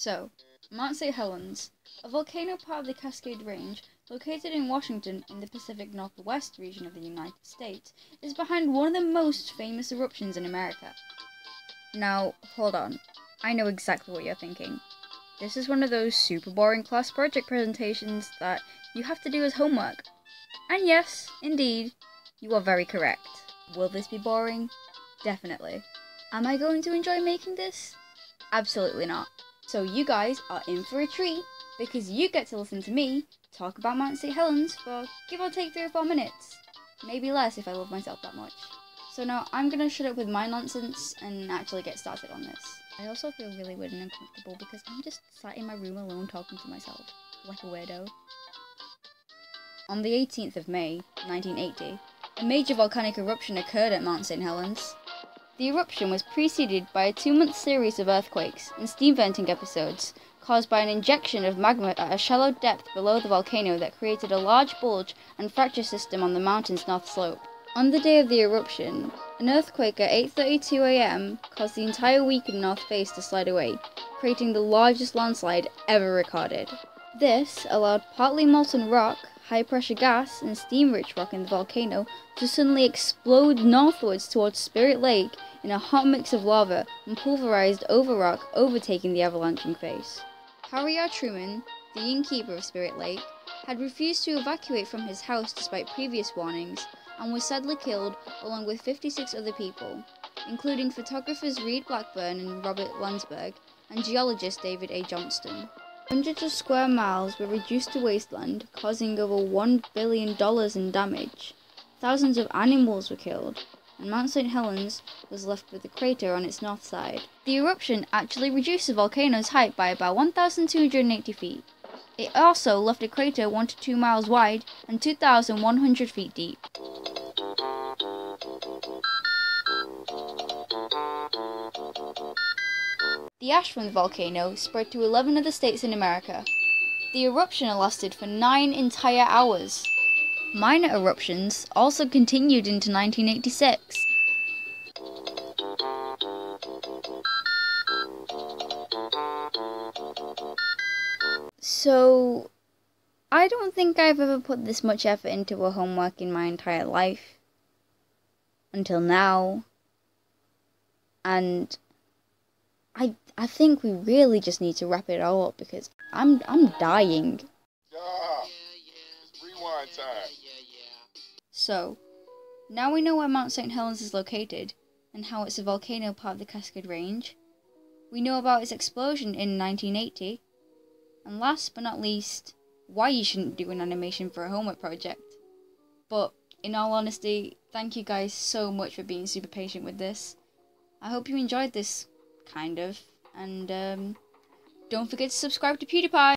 So, Mount St. Helens, a volcano part of the Cascade Range, located in Washington in the Pacific Northwest region of the United States, is behind one of the most famous eruptions in America. Now, hold on. I know exactly what you're thinking. This is one of those super boring class project presentations that you have to do as homework. And yes, indeed, you are very correct. Will this be boring? Definitely. Am I going to enjoy making this? Absolutely not. So you guys are in for a treat because you get to listen to me talk about Mount St. Helens for give or take three or four minutes. Maybe less if I love myself that much. So now I'm gonna shut up with my nonsense and actually get started on this. I also feel really weird and uncomfortable because I'm just sat in my room alone talking to myself, like a weirdo. On the 18th of May, 1980, a major volcanic eruption occurred at Mount St. Helens. The eruption was preceded by a two month series of earthquakes and steam venting episodes caused by an injection of magma at a shallow depth below the volcano that created a large bulge and fracture system on the mountain's north slope. On the day of the eruption, an earthquake at 8:32 a.m. caused the entire weakened north face to slide away, creating the largest landslide ever recorded. This allowed partly molten rock, high pressure gas, and steam rich rock in the volcano to suddenly explode northwards towards Spirit Lake in a hot mix of lava and pulverized over rock, overtaking the avalanching face. Harry R. Truman, the innkeeper of Spirit Lake, had refused to evacuate from his house despite previous warnings and was sadly killed along with 56 other people, including photographers Reid Blackburn and Robert Landsberg and geologist David A. Johnston. Hundreds of square miles were reduced to wasteland, causing over $1 billion in damage. Thousands of animals were killed, and Mount St. Helens was left with a crater on its north side. The eruption actually reduced the volcano's height by about 1,280 feet. It also left a crater 1 to 2 miles wide and 2,100 feet deep. The ash from the volcano spread to 11 other states in America. The eruption lasted for 9 entire hours. Minor eruptions also continued into 1986. So, I don't think I've ever put this much effort into a homework in my entire life. Until now. And I I think we really just need to wrap it all up because I'm I'm dying. So, now we know where Mount St. Helens is located and how it's a volcano part of the Cascade Range. We know about its explosion in 1980. And last but not least, why you shouldn't do an animation for a homework project. But in all honesty, thank you guys so much for being super patient with this. I hope you enjoyed this, kind of. And um, don't forget to subscribe to PewDiePie.